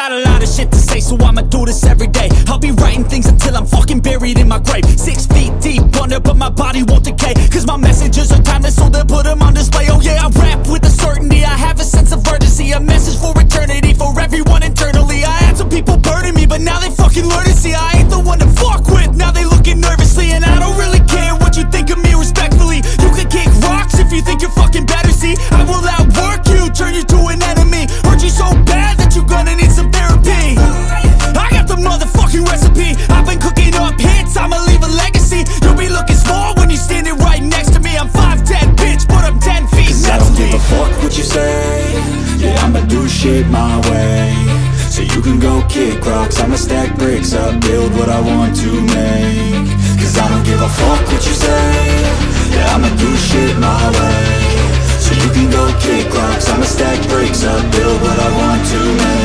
got a lot of shit to say, so I'ma do this every day. I'll be writing things until I'm fucking buried in my grave. Six feet deep under, but my body won't decay. Cause my messages are timeless, so they'll put them on display. Oh yeah, I rap with a certainty. I have a sense of urgency, a message for eternity, for everyone internally. I had some people burning me, but now they fucking learn to see I ain't the one to fuck with. Now they looking nervously, and I don't really care what you think of me respectfully. You can kick rocks if you think you're fucking better. See, I will outwork you, turn you to an enemy. Hits, I'ma leave a legacy. You'll be looking small when you're standing right next to me. I'm 5'10, bitch, but I'm 10 feet. Cause I don't give a fuck what you say. Yeah, I'ma do shit my way. So you can go kick rocks. I'ma stack bricks up, build what I want to make. Cause I don't give a fuck what you say. Yeah, I'ma do shit my way. So you can go kick rocks. I'ma stack bricks up, build what I want to make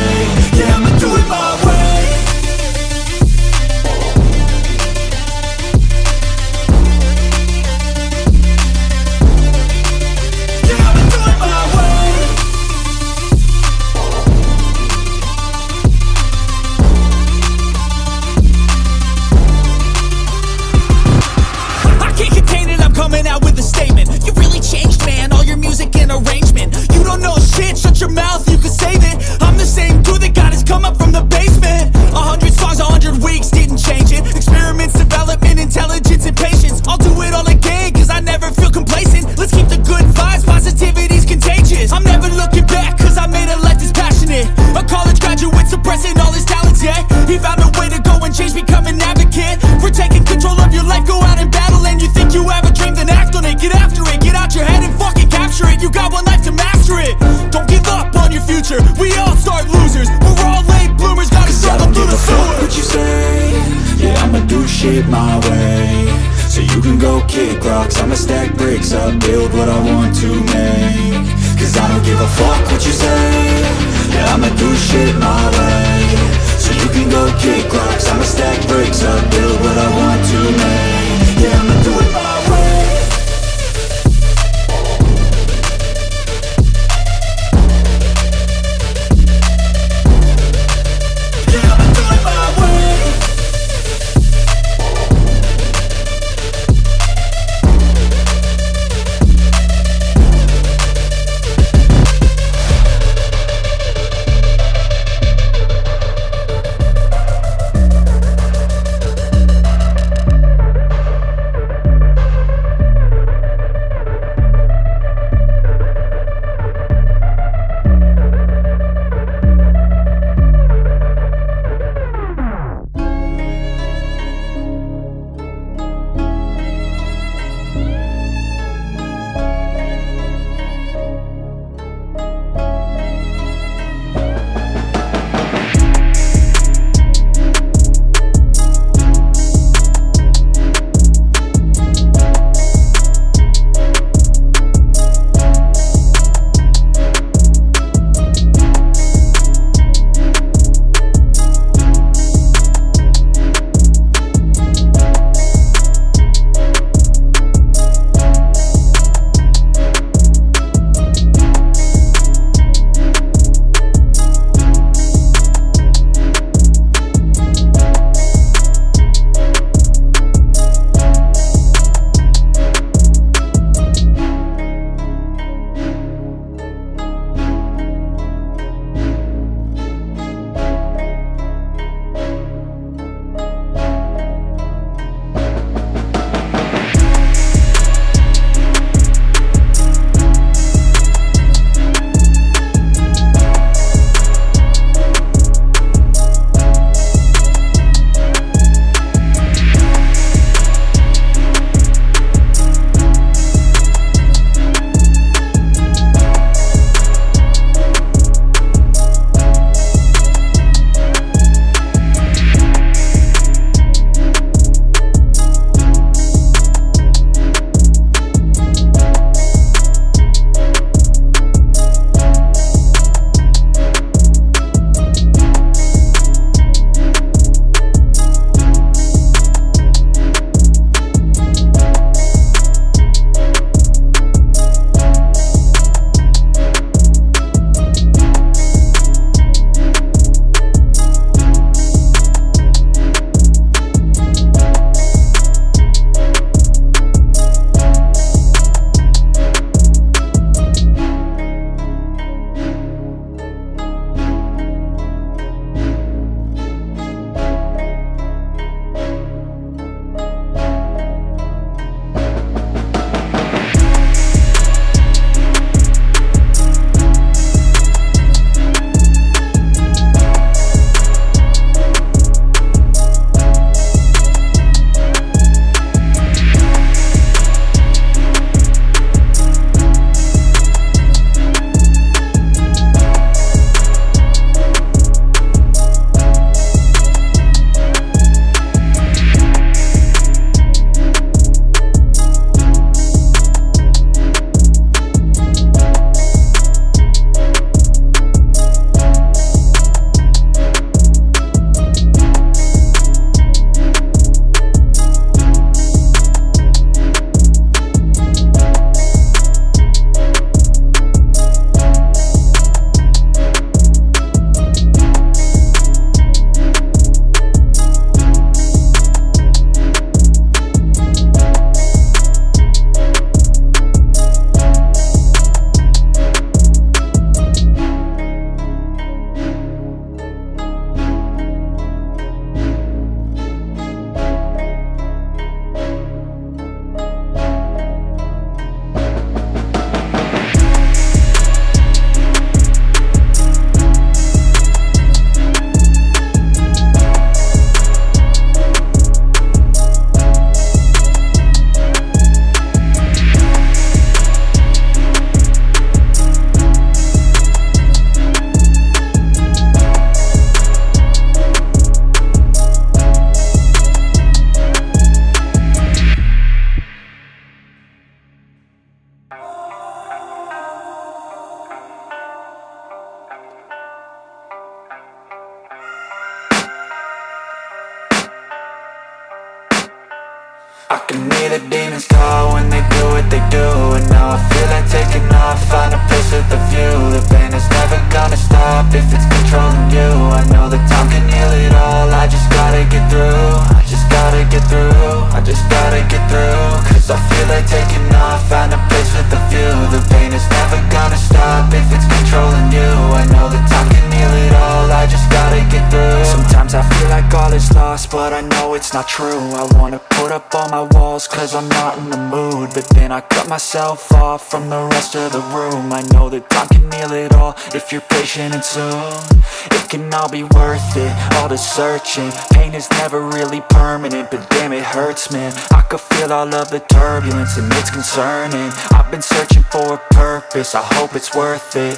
All the searching. Pain is never really permanent But damn it hurts man. I could feel all of the turbulence And it's concerning. I've been searching for a purpose. I hope it's worth it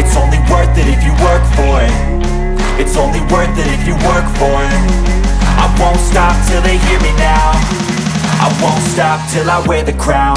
It's only worth it if you work for it. It's only worth it if you work for it. I won't stop till they hear me now. I won't stop till I wear the crown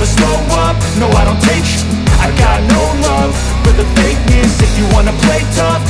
I slow up, no I don't take sh- I got no love for the fakeness. If you wanna play tough